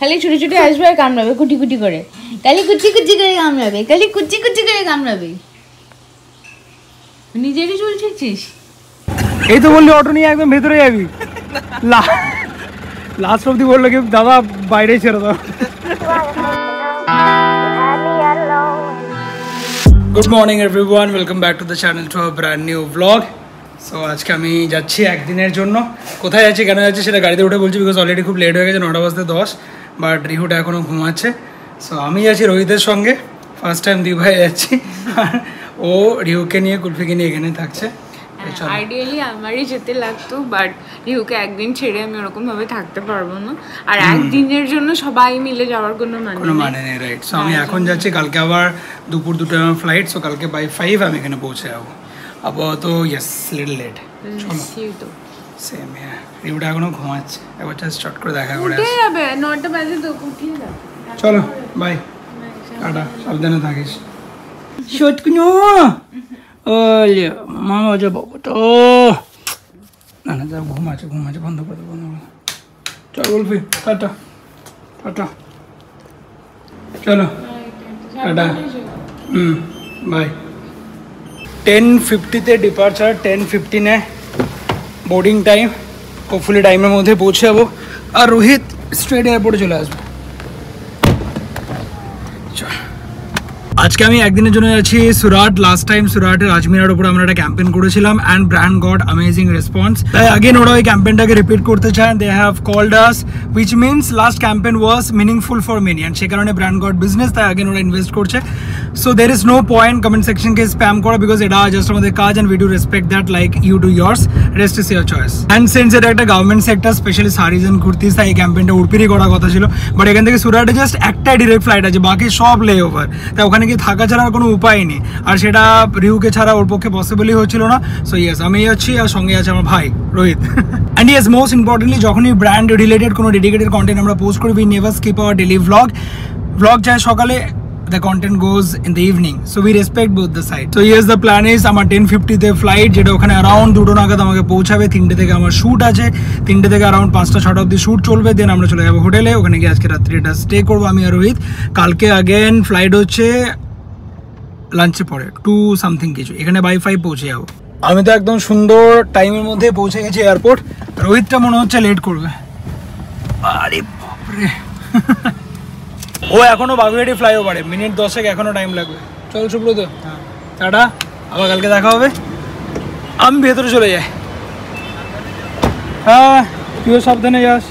খালি ছুটে ছুটে আসবে আর কামড়াবে কুটি কুটি করে। খালি কুচি কুচি করে কামড়াবে খালি কুচি কুচি করে কামড়াবে। নিজেরই চুল ছিঁড়ছিস? এই তো বললি অটো নিয়ে একদম ভেতরে যাবি। লাস্ট অব্দি বলল কি দাদা বাইরে ছেড়ে দাও। Good morning everyone welcome back to the channel to a brand new blog so আজকে আমি যাচ্ছি একদিনের জন্য। কোথায় যাচ্ছি কেন যাচ্ছি সেটা গাড়িতে উঠে বলছি বিকজ অলরেডি খুব লেট হয়ে গেছে নটা বাজতে দশ। বাট রিহুটা এখনও ঘুমাচ্ছে। সো আমি যাচ্ছি রোহিতের সঙ্গে। ফার্স্ট টাইম দীঘায় যাচ্ছি। আর ও রিহুকে নিয়ে কুলফিকে নিয়ে এখানে থাকছে। আইডিয়ালি আমারই যেতে লাগতো বাট রিহুকে একদিন ছেড়ে আমি ওরকম ভাবে থাকতে পারব না। আর একদিনের জন্য সবাই মিলে যাওয়ার কোনো মানে কোনো। মানে নেই রাইট সো আমি এখন যাচ্ছি কালকে আবার দুপুর দুটো আমার ফ্লাইট সো কালকে বাই ফাইভ আমি এখানে পৌঁছে যাব। আপাতত ইয়েস লিটল লেট চলো। সেম রিউটা এখনও ঘুমাচ্ছে। এবার জাস্ট চট করে দেখা করে উঠে যাবে। নটা বাজে তো উঠিয়ে যাবে। চলো বাই টাটা সাবধানে থাকিস। সত্যি ওলে মামা যে বাবু তো না না যা ঘুমাচ্ছে ঘুমাচ্ছে বন্ধ করে বন্ধ করে। চল বলবি টাটা টাটা। চলো টাটা। হুম বাই টেন ফিফটিতে ডিপার্চার টেন ফিফটিনে বোর্ডিং টাইম হোপফুলি টাইমের মধ্যে পৌঁছে যাব আর রোহিত স্ট্রেট এয়ারপোর্টে চলে আসব আজকে আমি একদিনের জন্য যাচ্ছি সুরাট লাস্ট টাইম সুরাটের আজমিরার উপর আমরা একটা ক্যাম্পেন করেছিলাম and brand got amazing response তাই আগেন ওরা ওই ক্যাম্পেনটাকে রিপিট করতে চান they have called us which means last campaign was meaningful for many and সে কারণে ব্র্যান্ড গড বিজনেস তাই আগেন ওরা ইনভেস্ট করছে। So there is no point comment সেকশনকে spam করা বিকজ এটা জাস্ট আমাদের কাজ and we do respect that like you do yours rest is your choice and since এটা একটা government sector specially saris and kurtis তাই এই ক্যাম্পেনটা উড়পিরই করার কথা ছিল। বাট এখান থেকে সুরাটে জাস্ট একটাই ডিরেক্ট ফ্লাইট আছে, বাকি সব লে ওভার তাই ওখানে গিয়ে থাকা ছাড়া কোনো উপায় নেই। আর সেটা রিউকে ছাড়া ওর পক্ষে পসিবলই হচ্ছিল না। সো ইয়েস আমি আছি আর সঙ্গে আছে আমার ভাই, Rohit. And yes most importantly যখনই ব্র্যান্ড রিলেটেড কোনো ডেডিকেটেড কন্টেন্ট আমরা পোস্ট করি we never skip our daily vlog blog যায় সকালে the content goes in the evening. So we respect both the sides. So here's the plan is আমার ten ফিফটিতে flight যেটা ওখানে around দুটো নাগাদ আমাকে পৌঁছাবে। তিনটে থেকে আমার শ্যুট আছে। তিনটে থেকে অ্যারাউন্ড পাঁচটা ছটা অব্দি শ্যুট চলবে। দেন আমরা চলে যাব হোটেলে। ওখানে গিয়ে আজকে রাত্রিটা স্টে করব আমি আর রোহিত। কালকে আগেন ফ্লাইট হচ্ছে লাঞ্চে পরে টু সামথিং কিছু। এখানে বাই ফাইভ পৌঁছে যাব। আমি তো একদম সুন্দর টাইমের মধ্যে পৌঁছে গেছি এয়ারপোর্ট রোহিতটা মনে হচ্ছে লেট করবে। আরে বাপরে। ও এখনও বাগুইয়াটি ফ্লাইওভারে মিনিট দশেক এখনও টাইম লাগবে। চল সুব্রত। টাটা। আবার কালকে দেখা হবে। আমি ভেতরে চলে যাই। হ্যাঁ তুইও সাবধানে যাস।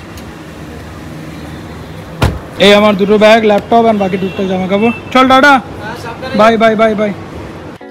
এই আমার দুটো ব্যাগ ল্যাপটপ আর বাকি টুকটাক জামা কাপড় চল টাটা। বাই বাই বাই বাই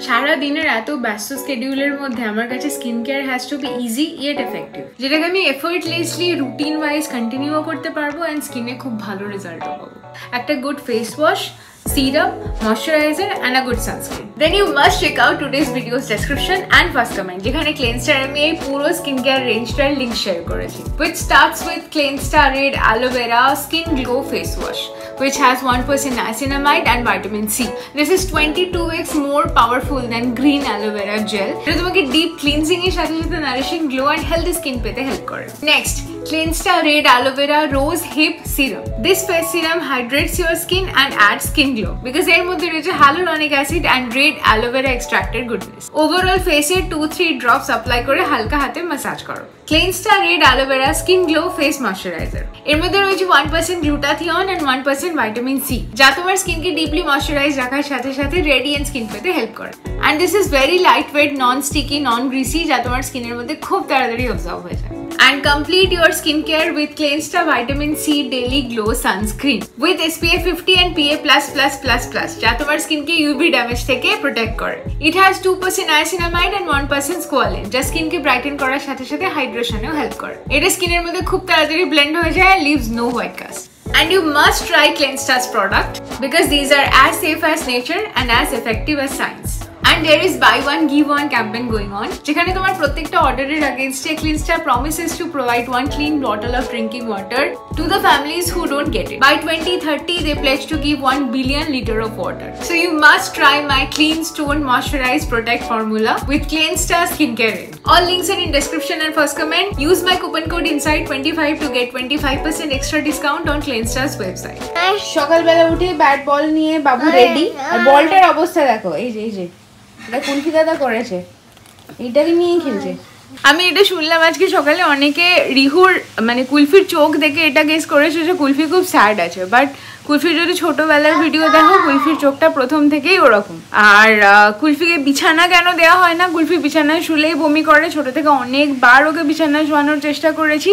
সারা দিনের এত ব্যস্ত স্কেডিউলের মধ্যে আমার কাছে skin care has to be easy yet effective যেটাকে আমি এফোর্টলেসলি রুটিন ওয়াইজ কন্টিনিউ করতে পারব অ্যান্ড স্কিনে খুব ভালো রেজাল্টও পাবো। একটা good face wash serum, moisturizer and a good sunscreen. Then you must check out today's video's description and first comment যেখানে ক্লেনস্টার আমি এই পুরো স্কিন কেয়ার রেঞ্জটার লিঙ্ক শেয়ার করেছি which starts with ক্লেনস্টার red aloe vera skin glow face wash which has 1% niacinamide and vitamin C. This is 22x more powerful than green aloe vera gel. এটা তোমাকে deep cleansing এর সাথে সাথে nourishing glow and healthy skin পেতে help করে. Next, Cleanstar Red Aloe Vera Rose Hip Serum. This face serum hydrates your skin and adds skin glow because এর মধ্যে রয়েছে hyaluronic acid and red aloe vera extracted goodness. Overall face A 2-3 drops apply করে হালকা হাতে massage করো. Cleanstar Red Aloe Vera Skin Glow Face Moisturizer. এর মধ্যে রয়েছে 1% glutathione and 1% vitamin C যা তোমার স্কিনকে ডিপলি ময়শ্চারাইজ রাখার সাথে সাথে রেডিয়েন্ট স্কিন পেতে হেল্প করে and this is very light weight non sticky non greasy যা তোমার স্কিনের মধ্যে খুব তাড়াতাড়ি অবজার্ভ হয়ে and complete your skincare with Cleanstar Vitamin C Daily Glow Sunscreen with SPF 50 and PA++++ যা তোমার স্কিনকে UV ড্যামেজ থেকে প্রোটেক্ট করে it has 2% niacinamide and 1% squalane যা স্কিনকে ব্রাইটেন করার সাথে সাথে হাইড্রেশনেও হেল্প করে এটা স্কিনের মধ্যে খুব তাড়াতাড়ি ব্লেন্ড হয়ে যায় and leaves no white cast And you must try Cleanstar's product because these are as safe as nature and as effective as science. And and there is buy one give one campaign going on যেখানে তোমার প্রত্যেকটা অর্ডারের আগেনস্টে Cleanstar promises to provide one clean bottle of drinking water to the families who don't get it by twenty thirty they pledge to give one billion litre of water so you must try my clean stone moisturize protect formula with Cleanstar skin care All links are in description and first comment. Use my coupon code INSIDE25 to get 25% extra discount on Cleanstars website. সকালবেলা উঠে bat ball নিয়ে বাবু ready আর বলটার অবস্থা দেখো এই যে এই যে। এটা করেছে? এইটাকে নিয়েই খেলছে। আমি এটা শুনলাম আজকে সকালে অনেকে রিহুর মানে কুলফির চোখ দেখে এটা গেস করেছে যে কুলফি খুব স্যাড আছে। বাট কুলফির যদি ছোটবেলার ভিডিও দেখো, কুলফির চোখটা প্রথম থেকেই ওরকম। আর কুলফিকে বিছানা কেন দেওয়া হয় না? কুলফি বিছানায় শুলেই বমি করে। ছোট থেকে অনেকবার ওকে বিছানায় শোয়ানোর চেষ্টা করেছি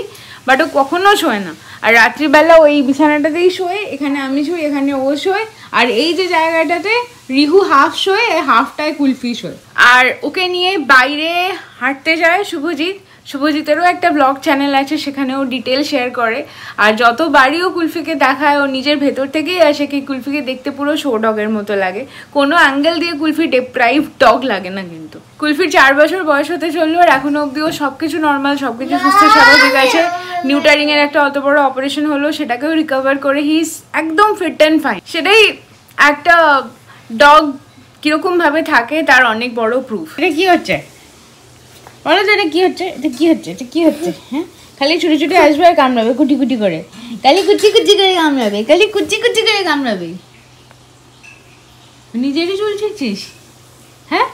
বাট ও কখনো শোয় না। আর রাত্রিবেলা ওই বিছানাটাতেই শোয়, এখানে আমি শুই, এখানে ও শোয়। আর এই যে জায়গাটাতে রিহু হাফ শোয় হাফটায় কুলফি শোয় আর ওকে নিয়ে বাইরে হাঁটতে যায় শুভজিৎ। শুভজিতেরও একটা ব্লগ চ্যানেল আছে সেখানে ও ডিটেল শেয়ার করে। আর যতবারই ও কুলফিকে দেখায়, ও নিজের ভেতর থেকেই আসে কি কুলফিকে দেখতে পুরো শো ডগের মতো লাগে। কোনো অ্যাঙ্গেল দিয়ে কুলফি ডেপ্রাইভ ডগ লাগে না কিন্তু। কুলফির চার বছর বয়স হতে চলল আর এখনও ও সব কিছু নর্মাল সবকিছু সুস্থ স্বাভাবিক আছে। নিউটারিং এর একটা অত বড় অপারেশন হলো, সেটাকেও রিকভার করে হিস একদম ফিট অ্যান্ড ফাইন সেটাই একটা ডগ কীরকম ভাবে থাকে তার অনেক বড় প্রুফ এটা কি হচ্ছে? বলো তো এটা কি হচ্ছে? এটা কি হচ্ছে? এটা কি হচ্ছে? হ্যাঁ? খালি ছুটি ছুটি আসবে আর কামড়াবে কুটি কুটি করে। খালি কুচি কুচি করে কামড়াবে খালি কুচি কুচি করে কামড়াবে। নিজেরই চুল ছিঁড়ছিস? হ্যাঁ?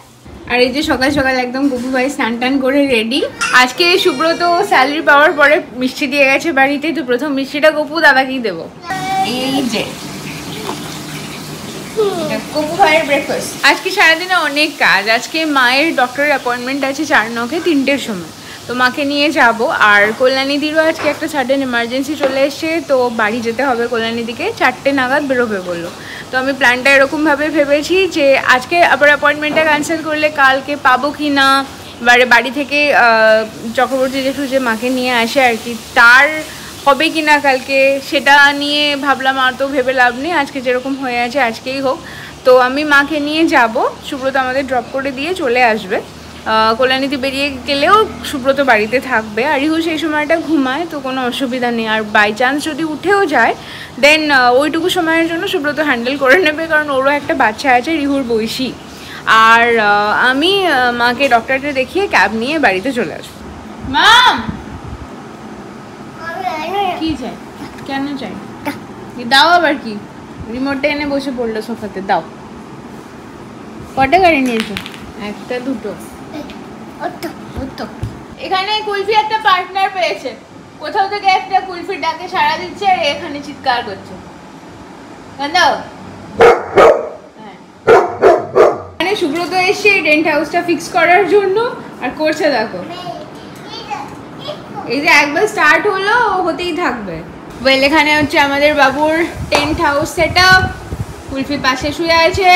আর এই যে সকাল সকাল একদম গপু ভাই স্নান টান করে রেডি আজকে সুব্রত স্যালারি পাওয়ার পরে মিষ্টি দিয়ে গেছে বাড়িতে তো প্রথম মিষ্টিটা গপু দাদাকেই দেবো। এই যে আজকে সারাদিনে অনেক কাজ। আজকে মায়ের ডক্টরের অ্যাপয়েন্টমেন্ট আছে চার নখে তিনটের সময়। তো মাকে নিয়ে যাব। আর কল্যাণীদিরও আজকে একটা সাডেন এমার্জেন্সি চলে এসছে, তো বাড়ি যেতে হবে কল্যাণীদিকে চারটে নাগাদ বেরোবে বলল। তো আমি প্ল্যানটা এরকমভাবে ভেবেছি যে আজকে আবার অ্যাপয়েন্টমেন্টটা ক্যান্সেল করলে কালকে পাবো কি না? এবারে বাড়ি থেকে চক্রবর্তী জেঠু যে মাকে নিয়ে আসে আর কি, তার হবে কি না কালকে, সেটা নিয়ে ভাবলাম, আর তো ভেবে লাভ নেই। আজকে যেরকম হয়ে আছে, আজকেই হোক। তো আমি মাকে নিয়ে যাব। সুব্রত আমাদের ড্রপ করে দিয়ে চলে আসবে। কল্যাণীতে বেরিয়ে গেলেও সুব্রত বাড়িতে থাকবে। আর রিহু সেই সময়টা ঘুমায়, তো কোনো অসুবিধা নেই। আর বাই চান্স যদি উঠেও যায় দেন ওইটুকু সময়ের জন্য সুব্রত হ্যান্ডেল করে নেবে, কারণ ওরও একটা বাচ্চা আছে, রিহুর বয়সী। আর আমি মাকে ডক্টরটা দেখিয়ে ক্যাব নিয়ে বাড়িতে চলে আসব। মাম কি চাই কেন চাই দাও আবার কি? রিমোটটা এনে বসে পড়ল সোফাতে দাও। কটা গাড়ি নিয়েছো? একটা দুটো। এখানে কুলফি একটা পার্টনার পেয়েছে। কোথাও থেকে একটা কুলফির ডাকে সাড়া দিচ্ছে আর এখানে চিৎকার করছে। দাও হ্যাঁ। মানে সুব্রত এসে রেন্ট হাউসটা ফিক্স করার জন্য। আর করছে দেখো। এই যে একবার স্টার্ট হলো, হতেই থাকবে। ওয়েল এখানে হচ্ছে আমাদের বাবুর tent house set up Kulfi পাশে শুয়ে আছে।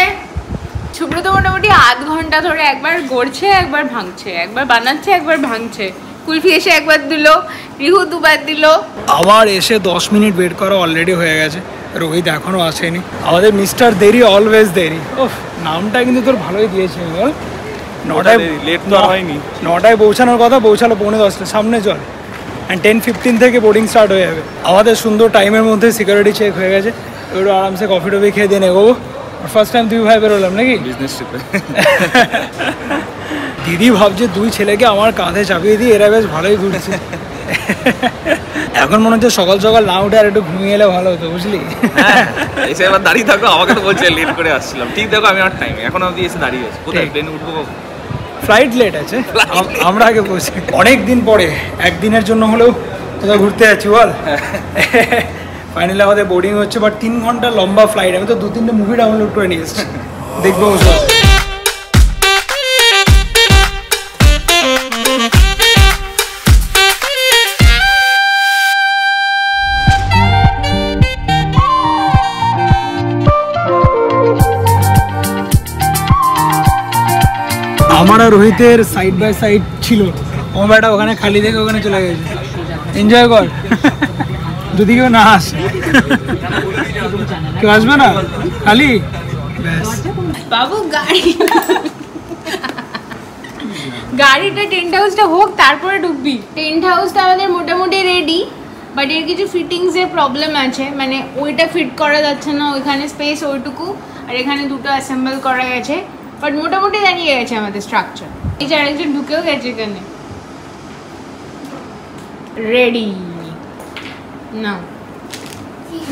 সুব্রত মোটামুটি আধ ঘণ্টা ধরে একবার গড়ছে, একবার ভাঙছে, একবার বানাচ্ছে, একবার ভাঙছে। কুলফি এসে একবার দিল, রিহু দুবার দিল। আবার এসে দশ মিনিট ওয়েট করা অলরেডি হয়ে গেছে। রোহিত এখনও আসেনি। আমাদের মিস্টার দেরি অলওয়েজ দেরি। ওহ নামটা কিন্তু তোর ভালোই দিয়েছে বল নটায় late তো আর হয়নি। নটায় পৌঁছানোর কথা পৌঁছালো পৌনে দশটা সামনে চল অ্যান্ড টেন ফিফটিন থেকে বোর্ডিং স্টার্ট হয়ে যাবে। আমাদের সুন্দর টাইমের মধ্যে সিকিউরিটি চেক হয়ে গেছে। এবার আরামসে কফি টফি খেয়ে দিয়ে নেব। ফার্স্ট টাইম তুই ভাই বেরোলাম নাকি? বিজনেস ট্রিপে দিদি ভাবছে দুই ছেলেকে আমার কাঁধে চাপিয়ে দিয়ে এরা বেশ ভালোই ঘুরছে। এখন মনে হচ্ছে সকাল সকাল না উঠে আর একটু ঘুমিয়ে এলে ভালো হতো বুঝলি? এসে এবার দাঁড়িয়ে থাকো আমাকে তো বলছে লেট করে আসছিলাম। ঠিক দেখো আমি আমার টাইমে এখন অবধি এসে দাঁড়িয়ে আছি। কোথায়। প্লেনে উঠবো ফ্লাইট লেট আছে। আমরা আগে পৌঁছে অনেক দিন পরে, একদিনের জন্য হলেও কোথাও ঘুরতে যাচ্ছি, বল। ফাইনালি আমাদের বোর্ডিং হচ্ছে বাট তিন ঘণ্টা লম্বা ফ্লাইট আমি তো দু তিনটে মুভি ডাউনলোড করে নিয়ে এসেছি। দেখব আমার আর রোহিতের সাইড বাই সাইড ছিল। ও ব্যাটা ওখানে খালি দেখে ওখানে চলে গেছে। এনজয় কর। যদি কেউ না আসে। কেউ আসবে না? খালি? বাবু গাড়ি। গাড়িটা টেন্ট হাউসটা হোক তারপরে ঢুকবি। টেন্ট হাউসটা আমাদের মোটামুটি রেডি বাট এর কিছু ফিটিংস এর প্রবলেম আছে। মানে ওইটা ফিট করা যাচ্ছে না ওইখানে স্পেস ওইটুকু আর এখানে দুটো অ্যাসেম্বল করা গেছে। বাট মোটামুটি দাঁড়িয়ে গেছে আমাদের স্ট্রাকচার এই আরেকজন ঢুকেও গেছে এখানে। রেডি না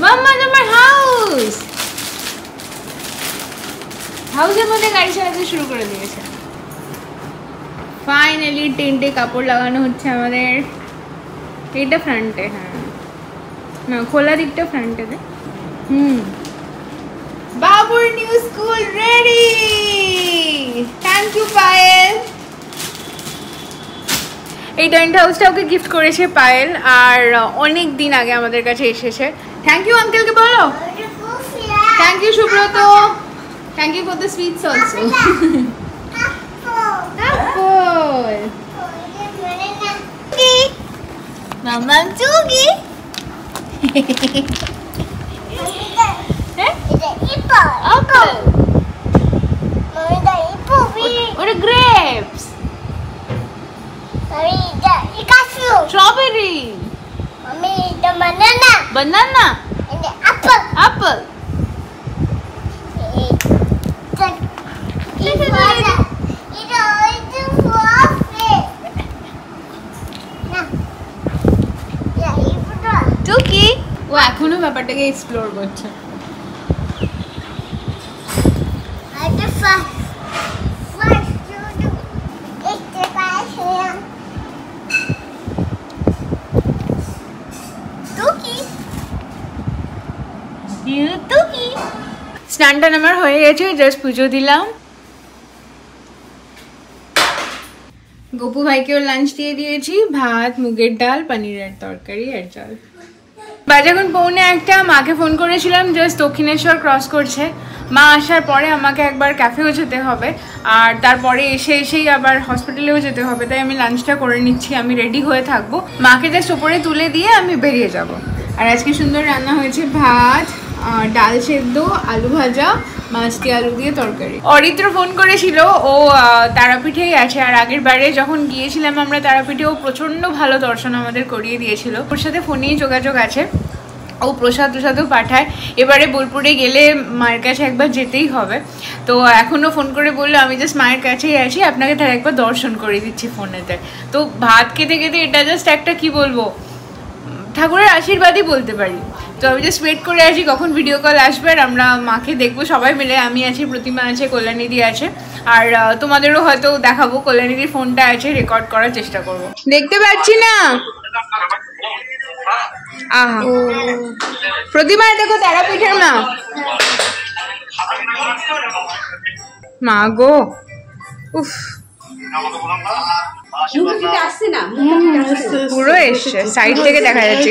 মাম্মা, তোমার হাউস হাউসের মধ্যে গাড়ি চালাতে শুরু করে দিয়েছে। ফাইনালি টেন্টে কাপড় লাগানো হচ্ছে আমাদের। এইটা ফ্রন্টে হ্যাঁ। না, খোলা দিকটা ফ্রন্টে হুম। বাবুর new school ready thank you Payel. এই টেন্ট হাউসটা ওকে গিফট করেছে পায়েল আর অনেক দিন আগে আমাদের কাছে এসেছে। থ্যাংক ইউ আঙ্কেলকে বলো। Thank you Subrata. Thank you for the sweets also Apple. Mama Chugi. Apple. What are grapes? Strawberry. Banana. Apple. টুকি ও এখনো ব্যাপারটাকে এক্সপ্লোর করছে স্নান টান আমার হয়ে গেছে জাস্ট পুজো দিলাম। গপু ভাইকেও লাঞ্চ দিয়ে দিয়েছি, ভাত, মুগের ডাল, পনিরের তরকারি, আর জল বাজে এখন পৌনে একটা, মাকে ফোন করেছিলাম জাস্ট দক্ষিণেশ্বর ক্রস করছে। মা আসার পরে আমাকে একবার ক্যাফেও যেতে হবে, আর তারপরে এসে এসেই আবার হসপিটালেও যেতে হবে, তাই আমি লাঞ্চটা করে নিচ্ছি, আমি রেডি হয়ে থাকব। মাকে জাস্ট ওপরে তুলে দিয়ে আমি বেরিয়ে যাব। আর আজকে সুন্দর রান্না হয়েছে ভাত ডাল সেদ্ধ, আলু ভাজা মাছ দিয়ে আলু দিয়ে তরকারি। অরিত্র ফোন করেছিল, ও তারাপীঠেই আছে। আর আগের বারে যখন গিয়েছিলাম আমরা তারাপীঠে, ও প্রচণ্ড ভালো দর্শন আমাদের করিয়ে দিয়েছিল। ওর সাথে ফোনেই যোগাযোগ আছে। ও প্রসাদ প্রসাদও পাঠায়। এবারে বোলপুরে গেলে মায়ের কাছে একবার যেতেই হবে। তো এখনও ফোন করে বলল, আমি জাস্ট মায়ের কাছেই আছি, আপনাকে তার একবার দর্শন করে দিচ্ছি ফোনেতে। তো ভাত খেতে খেতে এটা জাস্ট একটা, কি বলব ঠাকুরের আশীর্বাদই বলতে পারি। তো আমি জাস্ট ওয়েট করে আছি কখন ভিডিও কল আসবে আর আমরা মাকে দেখব সবাই মিলে, আমি আছি, প্রতিমা আছে, কল্যাণীদি আছে। আর তোমাদেরও হয়তো দেখাবো, কল্যাণীদির ফোনটা আছে রেকর্ড করার চেষ্টা করব। দেখতে পাচ্ছি না? আহা। প্রতিমা দেখো তারাপীঠের মা? মা গো। উফ। পুরো এসছে সাইড থেকে দেখা যাচ্ছে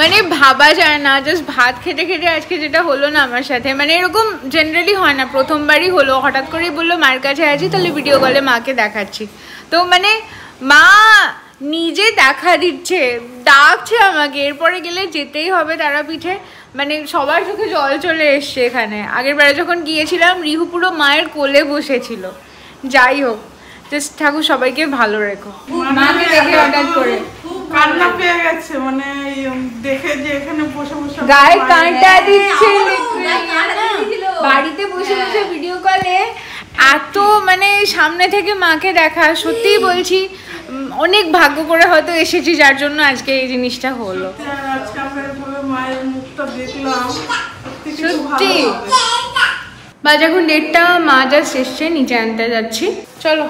মানে ভাবা যায় না জাস্ট ভাত খেতে খেতে আজকে যেটা হলো না আমার সাথে মানে এরকম জেনারেলি হয় না প্রথমবারই হলো হঠাৎ করেই বলল মার কাছে আছি তাহলে ভিডিও কলে মাকে দেখাচ্ছি। তো মানে মা নিজে দেখা দিচ্ছে ডাকছে আমাকে এরপরে গেলে যেতেই হবে তারাপীঠে। মানে সবার চোখে জল চলে এসছে এখানে। আগের বারে যখন গিয়েছিলাম রিহু পুরো মায়ের কোলে বসেছিল। যাই হোক জাস্ট ঠাকুর সবাইকে ভালো রেখো। মাকে দেখে হঠাৎ করে। কান্না পেয়ে গেছে মানে দেখে যে এখানে বসে বসে গায়ে কাঁটা দিচ্ছে বাড়িতে বসে বসে ভিডিও কলে এত মানে সামনে থেকে মাকে দেখা সত্যিই বলছি অনেক ভাগ্য করে হয়তো এসেছি যার জন্য আজকে এই জিনিসটা হলো। আজকে আমরা মায়ের দেখলাম সত্যি ডেটটা মা জাস্ট এসছে নিচে আনতে যাচ্ছি। চলো।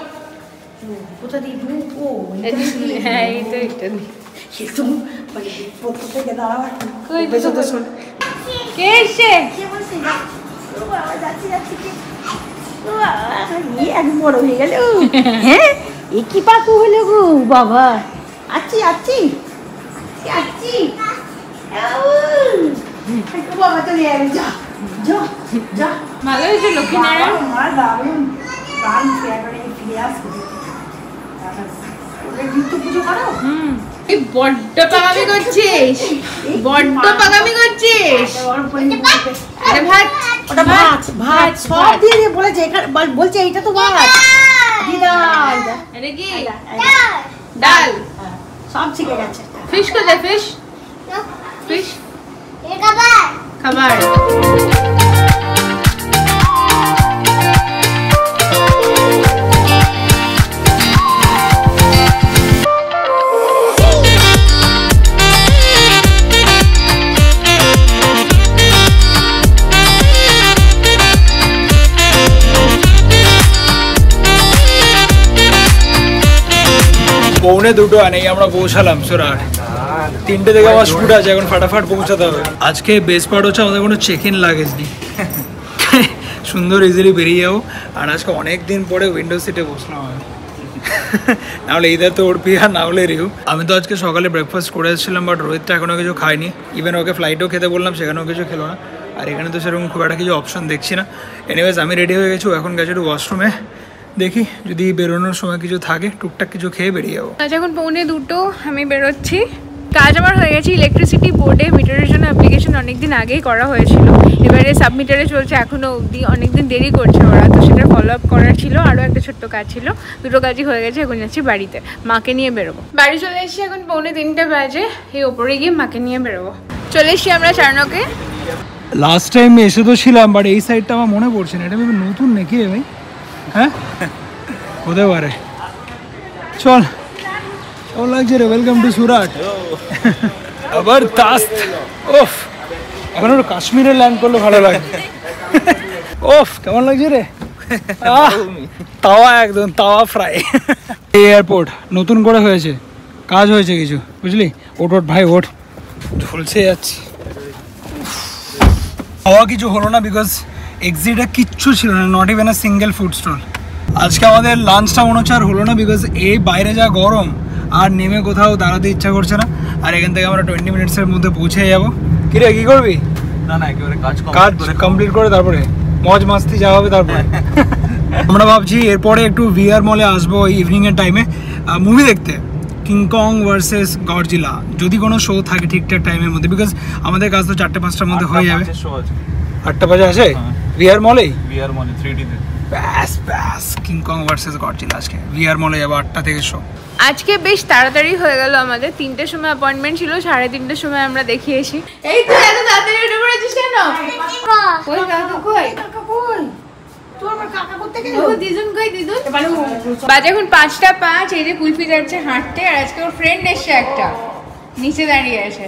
কোথা দিয়ে? ঢুকবো হ্যাঁ এই তো এটা। কে। এসছে? বড় হয়ে গেল। হ্যাঁ? এ কি পাকু হলো গো বাবা? আছি আছি আছি। একটু বাবা চলে যাবে যা যা যা ভালো হয়েছে লক্ষ্মীনারায়ণ মা দারুণ প্রাণ ফিরে ফিরে আসবে নিত্য পুজো করো হুম এই বড্ড পাগামি করছিস বড্ড পাগামি করছিস গরম করে নিয়ে বসে। এটা ভাত ওটা ভাত ভাত সব দিয়ে দিয়ে বলেছে এখানে বলছে এইটা তো ভাত এটা কি ডাল সব শিখে গেছে ফিশ কোথায় ফিশ ফিশ খাবার পৌনে দুটো আনেই আমরা পৌঁছালাম সুরাট তিনটে থেকে আমার শুট আছে এখন ফাটাফাট পৌঁছাতে হবে। আজকে বেস পার্ট হচ্ছে আমাদের কোনো চেক ইন লাগেজ নেই। সুন্দর ইজিলি বেরিয়ে যাব। আর আজকে অনেক দিন পরে উইন্ডো সিটে বসলাম আমি। নাহলে ইদার তো ওর পিয়া না হলে রিউ আমি তো আজকে সকালে ব্রেকফাস্ট করে এসেছিলাম বাট রোহিতটা এখনও কিছু খায়নি। ইভেন ওকে ফ্লাইটেও খেতে বললাম সেখানেও কিছু খেলো না। আর এখানে তো সেরকম খুব একটা কিছু অপশন দেখছি না। এনিওয়েজ আমি রেডি হয়ে গেছি এখন গেছে একটু ওয়াশরুমে দেখি যদি বেরোনোর সময় কিছু থাকে টুকটাক কিছু খেয়ে বেরিয়ে যাব। আজ এখন পৌনে দুটো আমি বেরোচ্ছি। কাজ আমার হয়ে গেছে ইলেকট্রিসিটি বোর্ডে মিটারের জন্য অ্যাপ্লিকেশন অনেকদিন আগেই করা হয়েছিল। এবারে সাবমিটারে চলছে এখনও অবধি অনেকদিন দেরি করছে ওরা, তো সেটা ফলো আপ করার ছিল, আরও একটা ছোট্ট কাজ ছিল। দুটো কাজই হয়ে গেছে, এখন যাচ্ছি বাড়িতে, মাকে নিয়ে বেরোবো। বাড়ি চলে এসেছি এখন পৌনে তিনটে বাজে, এই ওপরে গিয়ে মাকে নিয়ে বেরোবো। চলে এসেছি আমরা চারনকে লাস্ট টাইম এসে তো ছিলাম বাট এই সাইডটা আমার মনে পড়ছে না, এটা নতুন নাকি ভাই হ্যাঁ? হতে পারে। চল। রে? ওয়েলকাম টু সুরাট আবার তাস্ত ওফ এখন একটু কাশ্মীরে ল্যান্ড করলে ভালো লাগে। ওফ কেমন লাগছে রে? তাওয়া একদম, তাওয়া ফ্রাই এই এয়ারপোর্ট নতুন করে হয়েছে। কাজ হয়েছে কিছু, বুঝলি? ওট ওট ভাই ওট ঝুলছে যাচ্ছি। হওয়া কিছু হলো না বিকজ এক্সিটে কিচ্ছু ছিল না not even a single food stall আজকে আমাদের লাঞ্চটা মনে হচ্ছে আর হলো না বিকজ এই বাইরে যা গরম আর নেমে কোথাও দাঁড়াতে ইচ্ছা করছে না। আর এখান থেকে আমরা টোয়েন্টি মিনিটসের মধ্যে পৌঁছে যাব। কিরে কি করবি? না না একেবারে কাজ কাজ কমপ্লিট করে তারপরে। মজ মাস্তি যাওয়া হবে তারপরে। আমরা ভাবছি এরপরে একটু ভিআর মলে আসব ইভিনিং এর টাইমে মুভি দেখতে। কিংকং ভার্সেস গডজিলা যদি কোনো শো থাকে ঠিকঠাক টাইমের মধ্যে বিকজ আমাদের কাজ তো চারটে পাঁচটার মধ্যে হয়ে যাবে। শো আটটা বাজে আসে। ভিআর মলেই বিআর মানে থ্রি ডিতে ব্যাস ব্যাস কিংকং ভার্সেস গডজিলা আজকে ভিআর মলে যাব আটটা থেকে শো আজকে বেশ তাড়াতাড়ি হয়ে গেল আমাদের তিনটের সময় অ্যাপয়েন্টমেন্ট ছিল সাড়ে তিনটের সময় আমরা দেখিয়েছি এই তুই এত তাড়াতাড়ি উঠে পড়েছিস কেন কই কাকু কই কাকা কই বাজে এখন পাঁচটা পাঁচ এই যে কুলফি যাচ্ছে হাঁটতে আর আজকে ওর ফ্রেন্ড এসছে একটা নিচে দাঁড়িয়ে আছে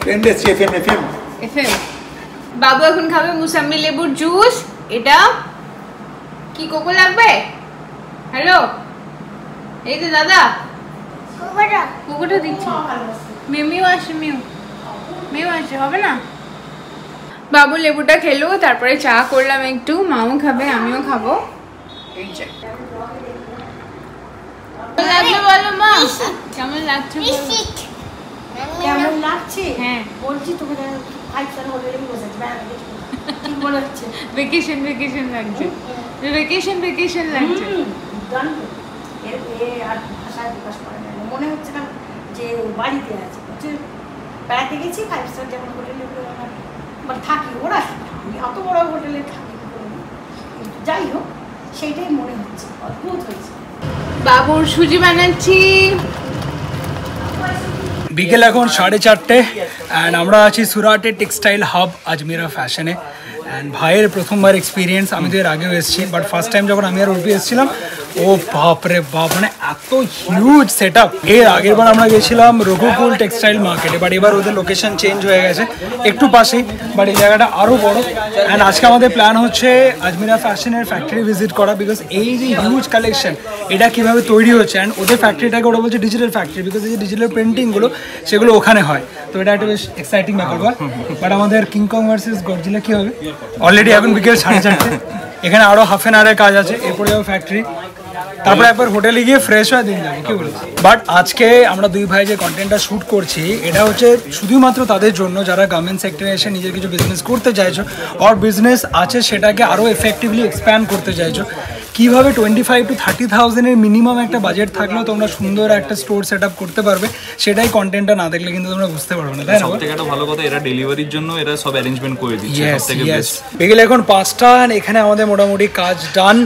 এফএম বাবু এখন খাবে মুসাম্মি লেবুর জুস এটা কি কোকো লাগবে? হ্যালো এই তো দাদা কোকোটা। দিচ্ছি। মিউ আসে মিউ মিউ আসে হবে না? বাবু লেবুটা খেলো তারপরে চা করলাম একটু মাও খাবে আমিও খাব। এই যে। কেমন লাগল বলো মা? কেমন লাগছে কেমন লাগছে? হ্যাঁ। বলছি তোকে ফাইভ স্টার হোটেলে ভেকেশন ভেকেশন লাগছে। ভেকেশন ভেকেশন লাগছে এর আর ভাষায় প্রকাশ করা না। মনে হচ্ছে না যে বাড়িতে আছে। বেড়াতে গেছি ফাইভ স্টার যেমন হোটেলে মানে থাকি ওরা আমি অত বড় হোটেলে থাকি। যাই হোক সেইটাই মনে হচ্ছে অদ্ভুত হয়েছে। বাবুর সুজি বানাচ্ছি। বিকেল এখন সাড়ে চারটে অ্যান্ড আমরা আছি সুরাটের টেক্সটাইল হাব আজমিরা ফ্যাশনে। অ্যান্ড ভাইয়ের প্রথমবার এক্সপিরিয়েন্স আমি তো এর আগেও এসেছি বাট ফার্স্ট টাইম যখন আমি আর উর্পি এসেছিলাম ও বাপ রে বাপ মানে এত হিউজ সেট আপ এর আগের বার আমরা গেছিলাম রঘুকুল টেক্সটাইল মার্কেটে বাট এবার ওদের লোকেশন চেঞ্জ হয়ে গেছে। একটু পাশেই বাট এই জায়গাটা আরও বড়। অ্যান্ড আজকে আমাদের প্ল্যান হচ্ছে আজমিরা ফ্যাশনের ফ্যাক্টরি ভিজিট করা বিকজ এই যে হিউজ কালেকশন এটা কীভাবে তৈরি হচ্ছে? অ্যান্ড ওদের ফ্যাক্টরিটাকে ওরা বলছে ডিজিটাল ফ্যাক্টরি বিকজ এই যে ডিজিটাল প্রিন্টিংগুলো সেগুলো ওখানে হয়। তো এটা একটা বেশ এক্সাইটিং ব্যাপার বাট আমাদের কিংকং ভার্সেস গডজিলা কি হবে? অলরেডি এখন বিকেল সাড়ে চারটে। এখানে আরও হাফ অ্যান আওয়ারের কাজ আছে এরপরে ফ্যাক্টরি তারপরে একবার হোটেলে গিয়ে ফ্রেশ হয়ে দিন যাব কি বলিস বাট আজকে আমরা দুই ভাই যে কন্টেন্টটা শ্যুট করছি এটা হচ্ছে শুধুমাত্র তাদের জন্য যারা গার্মেন্ট সেক্টরে এসে নিজের কিছু বিজনেস করতে চাইছো আর বিজনেস আছে সেটাকে আরও এফেক্টিভলি এক্সপ্যান্ড করতে চাইছো কীভাবে টোয়েন্টি ফাইভ টু থার্টি থাউজেন্ডের মিনিমাম একটা বাজেট থাকলেও তোমরা সুন্দর একটা স্টোর সেট আপ করতে পারবে সেটাই কন্টেন্টটা না দেখলে কিন্তু তোমরা বুঝতে পারবে না তাই না? একটা ভালো কথা এরা ডেলিভারির জন্য এরা সব অ্যারেঞ্জমেন্ট করে দিচ্ছে বেস্ট বিকেলে এখন পাঁচটা এখানে আমাদের মোটামুটি কাজ ডান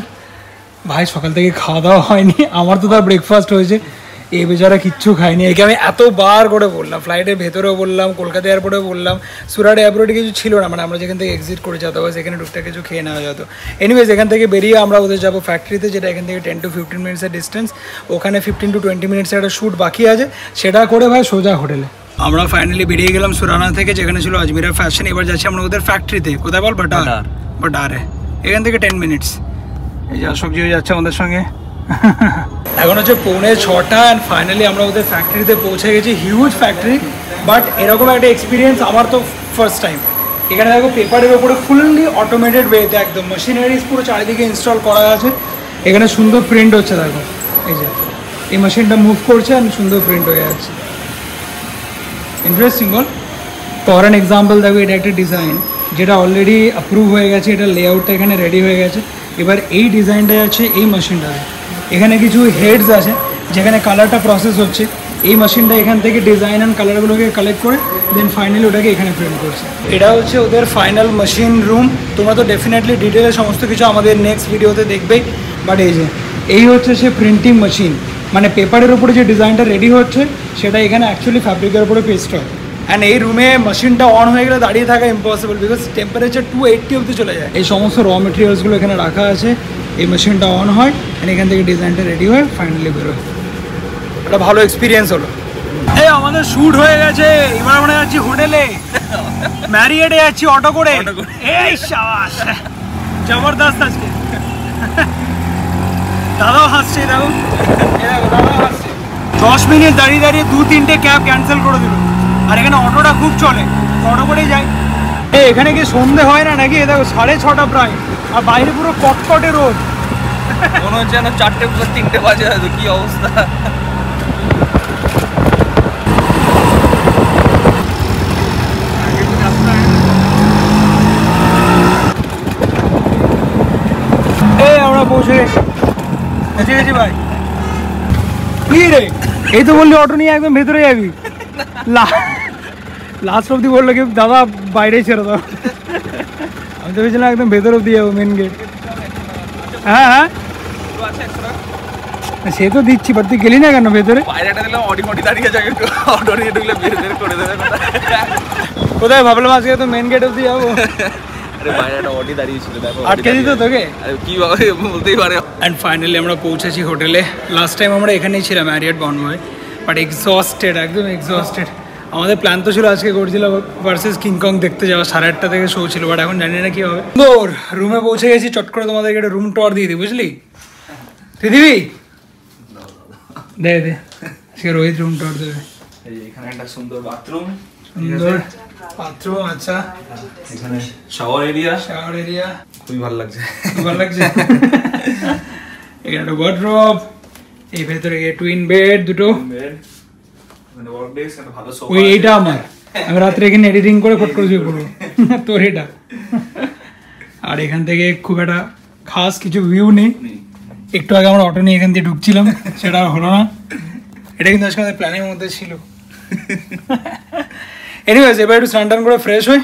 ভাই সকাল থেকে খাওয়া দাওয়া হয়নি। আমার তো তার ব্রেকফাস্ট হয়েছে। এ বেচারা কিচ্ছু খায়নি। একে আমি এতবার করে বললাম ফ্লাইটের ভেতরেও বললাম কলকাতা এয়ারপোর্টেও বললাম সুরাট এয়ারপোর্টে কিছু ছিল না। মানে আমরা যেখান থেকে এক্সিট করে করেছি অথবা সেখানে টুকটাক কিছু খেয়ে নেওয়া যেত। এনিওয়েজ এখান থেকে বেরিয়ে আমরা ওদের যাব ফ্যাক্টরিতে যেটা এখান থেকে টেন টু ফিফটিন মিনিটসের ডিস্টেন্স ওখানে ফিফটিন টু টোয়েন্টি মিনিটসের একটা শ্যুট বাকি আছে। সেটা করে ভাই সোজা হোটেলে। আমরা ফাইনালি বেরিয়ে গেলাম সুরানা থেকে যেখানে ছিল আজমিরা ফ্যাশন এবার যাচ্ছি আমরা ওদের ফ্যাক্টরিতে কোথায় বল? বাটার। বাটারে এখান থেকে টেন মিনিটস এই যে অশোকজি যাচ্ছে আমাদের সঙ্গে। এখন হচ্ছে পৌনে ছটা অ্যান্ড ফাইনালি আমরা ওদের ফ্যাক্টরিতে পৌঁছে গেছি হিউজ ফ্যাক্টরি বাট এরকম একটা এক্সপিরিয়েন্স আমার তো ফার্স্ট টাইম এখানে দেখো পেপারের ওপরে ফুললি অটোমেটেড ওয়েতে একদম মেশিনারিজ পুরো চারিদিকে ইনস্টল করা আছে। এখানে সুন্দর প্রিন্ট হচ্ছে দেখো, এই যে। এই মেশিনটা মুভ করছে আর সুন্দর প্রিন্ট হয়ে যাচ্ছে। ইন্টারেস্টিং বল? ফর অ্যান এক্সাম্পল দেখো, এটা একটা ডিজাইন যেটা অলরেডি অ্যাপ্রুভ হয়ে গেছে, এটা লেআউটটা এখানে রেডি হয়ে গেছে। এবার এই ডিজাইনটা আছে এই মেশিনটা এখানে কিছু হেডস আছে, যেখানে কালারটা প্রসেস হচ্ছে। এই মেশিনটা এখান থেকে ডিজাইন অ্যান্ড কালারগুলোকে কালেক্ট করে দেন ফাইনালি ওটাকে এখানে প্রিন্ট করছে। এটা হচ্ছে ওদের ফাইনাল মেশিন রুম তোমরা তো ডেফিনেটলি ডিটেলে সমস্ত কিছু আমাদের নেক্সট ভিডিওতে দেখবেই বাট এই যে, এই হচ্ছে সে প্রিন্টিং মেশিন মানে পেপারের উপরে যে ডিজাইনটা রেডি হচ্ছে, সেটা এখানে অ্যাকচুয়ালি ফ্যাব্রিকের উপরে পেস্ট হয়। অ্যান্ড এই রুমে মেশিনটা অন হয়ে গেলে দাঁড়িয়ে থাকা impossible because temperature to eighty অবধি চলে যায়। এই সমস্ত র মেটেরিয়ালসগুলো এখানে রাখা আছে। এই মেশিনটা অন হয় অ্যান্ড এখান থেকে ডিজাইনটা রেডি হয় ফাইনালি বেরোয় একটা ভালো এক্সপিরিয়েন্স হলো। এই আমাদের শ্যুট হয়ে গেছে। এবার আমরা যাচ্ছি হোটেলে ম্যারিয়েটে যাচ্ছি অটো করে। এই সাবাস। জবরদস্ত আজকে। দাদাও হাসছে দেখো। দাদাও হাসছে। দশ মিনিট দাঁড়িয়ে দাঁড়িয়ে দু তিনটে ক্যাব ক্যান্সেল করে দিল। আর এখানে অটোটা খুব চলে। অটো করেই যাই। এখানে কি সন্ধে হয় না নাকি? দেখো সাড়ে ছটা প্রায়। আর বাইরে পুরো কটকটে রোদ। মনে হচ্ছে যেন চারটে পুরো তিনটে বাজে হয়তো কি অবস্থা? এই আমরা পৌঁছে গেছি। পৌঁছে গেছি ভাই। কি রে? এই তো বললি অটো নিয়ে একদম ভেতরে যাবি। লাস্ট অব্দি বলল কি দাদা বাইরে ছেড়ে দাও। আমি তো ভেবেছিলাম একদম ভেতর অব্দি যাব মেন গেট হ্যাঁ হ্যাঁ। সে তো দিচ্ছি বাট তুই গেলি না কেন ভেতরে? কোথায়? ভাবলাম আজকে তো মেন গেট অব্দি যাব। আমরা পৌঁছেছি হোটেলে লাস্ট টাইম আমরা এখানেই ছিলাম ম্যারিয়েট বনময় বাট এক্সস্টেড একদম এক্সস্টেড আমাদের প্ল্যান তো ছিল আজকে গড়জিলা ভার্সেস কিংকং দেখতে যাওয়া সাড়ে আটটা থেকে শো ছিল বাট এখন জানি না কি হবে। তোর রুমে পৌঁছে গেছি চট করে তোমাদেরকে একটা রুম টর দিয়ে দিই বুঝলি? তুই দিবি? দে দে। সে রোহিত রুম টর দেবে। এখানে একটা সুন্দর বাথরুম সুন্দর বাথরুম আচ্ছা। এখানে শাওয়ার এরিয়া শাওয়ার এরিয়া খুবই ভালো লাগছে। ভালো লাগছে? এখানে একটা ওয়ার্ড্রপ এই ভেতরে টুইন বেড দুটো। বেড মানে ওয়ার্ক ডেস্ক একটা ভালো সোফা ওই এইটা আমার। আমি রাত্রে এখানে এডিটিং করে ফট করে শুয়ে পড়ব তোর এটা। আর এখান থেকে খুব একটা খাস কিছু ভিউ নেই। একটু আগে আমরা অটো নিয়ে এখান দিয়ে ঢুকছিলাম সেটা হলো না। এটা কিন্তু আজকে আমাদের প্ল্যানের মধ্যে ছিল। এনিওয়েজ এবার একটু স্নান টান করে ফ্রেশ হই।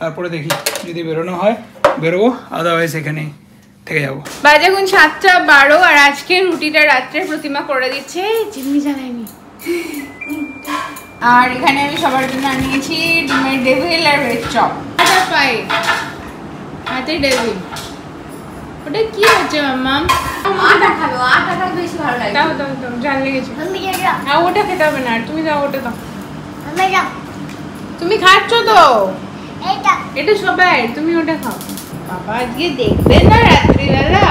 তারপরে দেখি যদি বেরোনো হয় বেরোবো। আদারওয়াইজ এখানেই থেকে যাব। বাজে এখন সাতটা বারো আর আজকে রুটিটা রাত্রে প্রতিমা করে দিচ্ছে। চিমনি জ্বালায়নি আর এখানে আমি সবার জন্য আনিয়েছি ডিমের ডেভিল আর ভেজ চপ আচ্ছা পাই হাতে ডেভিল। ওটা কি হচ্ছে মাম্মা? আটা খাবে আটা বেশি ভালো লাগে দাও দাও দাও জান লেগেছে আমি ওটা খেতে হবে না তুমি দাও ওটা দাও। আমি যাও তুমি খাচ্ছ তো? এটা সবাই তুমি ওটা খাও। বাবা আজকে দেখবে না রাত্রিবেলা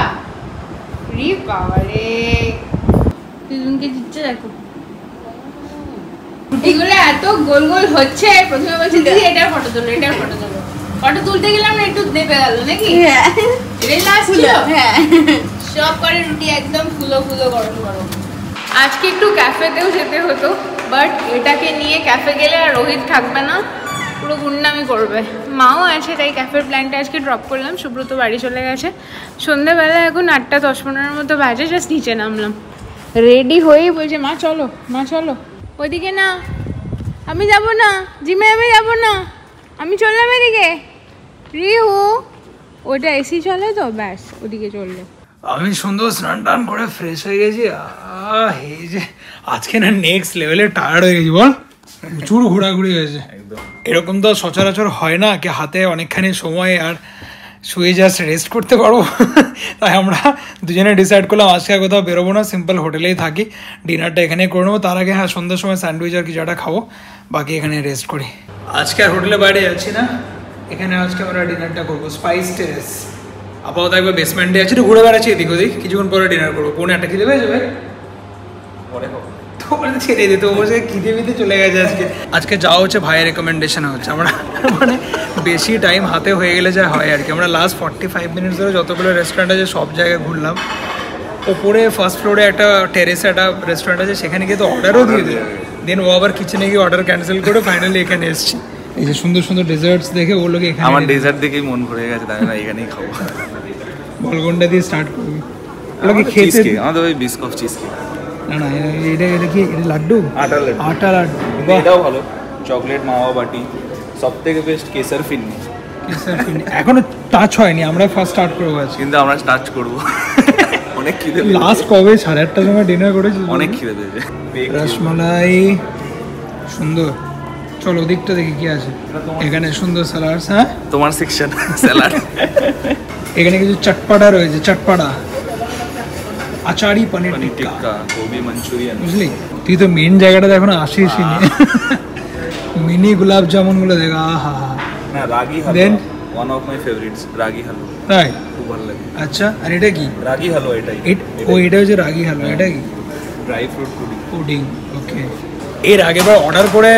রি বাবা রে দুজনকে দিচ্ছে দেখো। এগুলো এত গোল গোল হচ্ছে প্রথমে বলছি দিদি এটার ফটো তোলো এটার ফটো তোলো। ফটো তুলতে গেলাম না একটু দেবে গেল নাকি? ছিল হ্যাঁ। সব করে রুটি একদম ফুলো ফুলো গরম গরম। আজকে একটু ক্যাফেতেও যেতে হতো বাট এটাকে নিয়ে ক্যাফে গেলে আর রোহিত থাকবে না পুরো গুন্ডামি করবে। মাও আছে তাই ক্যাফের প্ল্যানটা আজকে ড্রপ করলাম সুব্রত বাড়ি চলে গেছে। সন্ধ্যেবেলা এখন আটটা দশ পনেরোর মতো বাজে জাস্ট নিচে নামলাম। রেডি হয়েই বলছে মা চলো মা চলো। ওইদিকে না। আমি যাব না। জিমে আমি যাব না। আমি চললাম এদিকে। রিহু ওটা এসি চলে তো ব্যাস ওদিকে চলল। আমি সুন্দর স্নান টান করে ফ্রেশ হয়ে গেছি। আহ এই যে আজকে না নেক্সট লেভেলে টায়ার্ড হয়ে গেছি বল। প্রচুর ঘোরাঘুরি হয়েছে। একদম। এরকম তো সচরাচর হয় না কি হাতে অনেকখানি সময় আর শুয়ে জাস্ট রেস্ট করতে পারব। তাই আমরা দুজনে ডিসাইড করলাম, আজকে আর কোথাও বেরোবো না সিম্পল হোটেলেই থাকি। ডিনারটা এখানে করে নেব। তার আগে হ্যাঁ সন্ধ্যার সময় স্যান্ডউইচ আর কিছু একটা খাব, বাকি এখানে রেস্ট করি। আজকে আর হোটেলে বাইরে যাচ্ছি না। এখানে আজকে আমরা ডিনারটা করব স্পাইস টেরেস আপাতত একবার বেসমেন্টে আছি, একটু ঘুরে বেড়াচ্ছি এদিক ওদিক। কিছুক্ষণ পরে ডিনার করব। পৌনে একটা খিদে পেয়ে যাবে? পরে খাব ছেড়ে দিতে বসে খিদে মিদে চলে গেছে আজকে। আজকে যাওয়া হচ্ছে ভাইয়ের রেকমেন্ডেশনে হচ্ছে। আমরা মানে বেশি টাইম হাতে হয়ে গেলে যা হয় আর কি। আমরা লাস্ট ফর্টি ফাইভ মিনিটস ধরে যতগুলো রেস্টুরেন্ট আছে সব জায়গায় ঘুরলাম। ওপরে ফার্স্ট ফ্লোরে একটা টেরেসে একটা রেস্টুরেন্ট আছে সেখানে গিয়ে তো অর্ডারও দিয়ে দেয় দেন ও আবার কিচেনে গিয়ে অর্ডার ক্যান্সেল করে ফাইনালি এখানে এসেছি। এই যে সুন্দর সুন্দর ডেজার্টস দেখে ও লোক এখানে আমার ডেজার্ট দেখেই মন ভরে গেছে তাই না এখানেই খাব। বলগন্ডা দিয়ে স্টার্ট করবি। চিজ খেতে আমাদের ওই বিস্কফ চিজ না না এটা এটা কি? এটা লাড্ডু? আটা লাড্ডু। আটা লাড্ডু। এটাও ভালো। চকলেট মাওয়া বাটি সব থেকে বেস্ট কেসার ফিন্নি। এখনও টাচ হয়নি আমরা ফার্স্ট স্টার্ট করব আজকে। কিন্তু আমরা টাচ করব। অনেক খিদে লাস্ট কবে? সাড়ে আটটার সময় ডিনার করেছি অনেক খিদে পেয়েছে। রসমালাই। সুন্দর। চলো ওদিকটা দেখি কি আছে। এখানে সুন্দর স্যালাডস হ্যাঁ? তোমার সেকশন স্যালাড এখানে কিছু চটপাটা রয়েছে চটপাটা। আচারি পনির পনির টিক্কা। গোবি মাঞ্চুরিয়ান। বুঝলি? তুই তো মেন জায়গাটা এখনও আসিস মিনি গোলাপ জামুনগুলো দেখা আহা। হা না ragi Then? Halwa one of my favourites ragi halwa. তাই? খুব ভালো লাগে। আচ্ছা আর এটা কি? রাগি হালুয়া এটাই। এট- ও এটা হচ্ছে রাগি হালুয়া এটা কি? Dry fruit pudding pudding okay এর আগে বার অর্ডার করে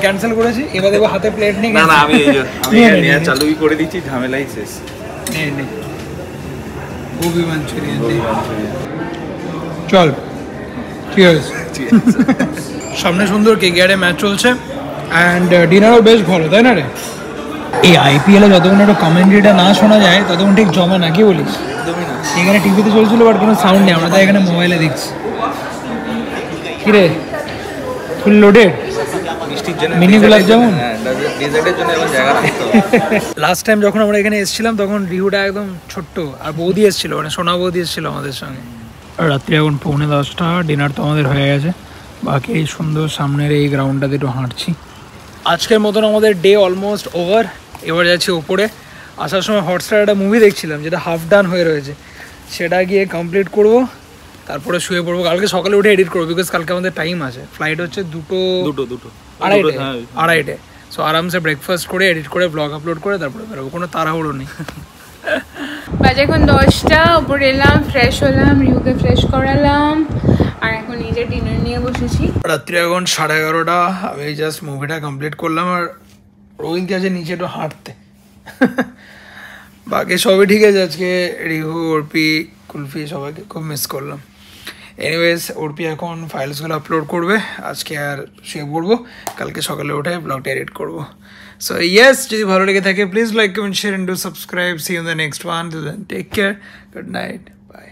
ক্যান্সেল করেছি এবার দেখব হাতে প্লেট নিয়ে না না আমি এই আমি। চালুই করে দিচ্ছি ঝামেলাই শেষ। নে, নে। Gobi Manchurian gobi Manchurian. চল আছে সামনে সুন্দর কেকেআরে ম্যাচ চলছে। অ্যান্ড ডিনারও বেশ ভালো তাই না রে? এই আইপিএলে যতক্ষণ একটু কমেন্ট্রিটা না শোনা যায় ততক্ষণ ঠিক জমে না কি বলিস এখানে টিভিতে চলছিল বাট কোনো সাউন্ড নেই আমরা তো এখানে মোবাইলে দেখছি। কিরে ফুল লোডেড Mini গোলাপ জামুন? লাস্ট টাইম যখন আমরা এখানে এসেছিলাম তখন রিহুটা একদম ছোট্ট আর বৌদি এসেছিল মানে সোনা বৌদি এসেছিল আমাদের সঙ্গে। রাত্রি এখন পৌনে দশটা ডিনার তো আমাদের হয়ে গেছে। বাকি এই সুন্দর সামনের এই গ্রাউন্ডটাতে একটু হাঁটছি। আজকের মতন আমাদের ডে অলমোস্ট ওভার এবার যাচ্ছি ওপরে আসার সময় হটস্টার একটা মুভি দেখছিলাম যেটা হাফ ডান হয়ে রয়েছে। সেটা গিয়ে কমপ্লিট করব। তারপরে শুয়ে পড়ব। কালকে সকালে উঠে এডিট করব বিকজ কালকে আমাদের টাইম আছে। ফ্লাইট হচ্ছে দুটো দুটো দুটো। আড়াইটে। হ্যাঁ। আড়াইটে। সো আরামসে ব্রেকফাস্ট করে এডিট করে ব্লগ আপলোড করে তারপরে বেরোবো। কোনো তাড়াহুড়ো নেই। বাজে এখন দশটা উপরে এলাম ফ্রেশ হলাম রিউকে ফ্রেশ করালাম, আর এখন নিজের ডিনার নিয়ে বসেছি। রাত্রি এখন সাড়ে এগারোটা, আমি জাস্ট মুভিটা কমপ্লিট করলাম, আর রোহিণকে আছে নিচে একটু হাঁটতে। বাকি সবই ঠিক আছে, আজকে রিহু, অর্পি, কুলফি সবাইকে খুব মিস করলাম। এনিওয়েজ অর্পি এখন ফাইলসগুলো আপলোড করবে, আজকে আর শুয়ে পড়ব কালকে সকালে উঠে ব্লগটা এডিট করব। সো ইয়েস যদি ভালো লেগে থাকে please like comment share and do subscribe see in the next one take care good night bye